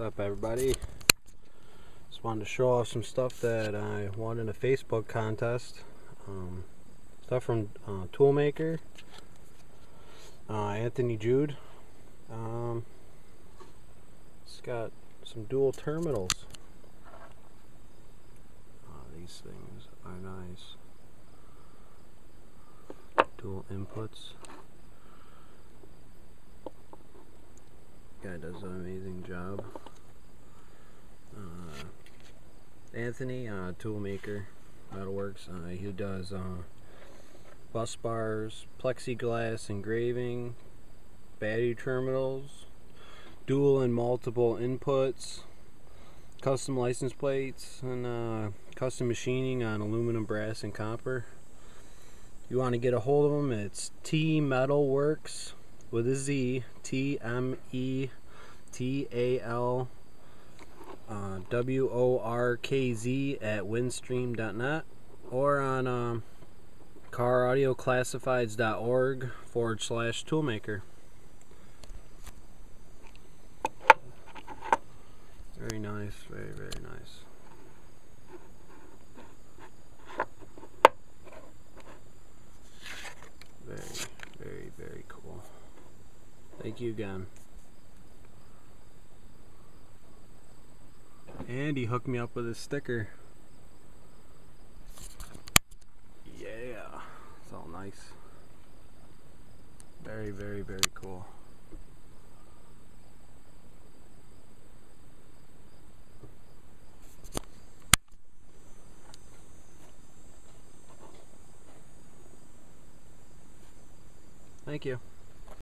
up everybody? Just wanted to show off some stuff that I won in a Facebook contest. Um, stuff from uh, Toolmaker, uh, Anthony Jude. Um, it's got some dual terminals. Oh, these things are nice. Dual inputs. Guy does an amazing job. Uh, Anthony, uh, toolmaker, Metal Workz. Uh, he does uh, bus bars, plexiglass engraving, battery terminals, dual and multiple inputs, custom license plates, and uh, custom machining on aluminum, brass, and copper. You want to get a hold of him, it's T Metalworks with a Z, T M E T A L uh, W O R K Z at windstream.net or on um, caraudioclassifieds.org forward slash toolmaker. Very nice, very, very nice. Very, very, very cool. Thank you again. And he hooked me up with a sticker. Yeah, it's all nice. Very, very, very cool. Thank you.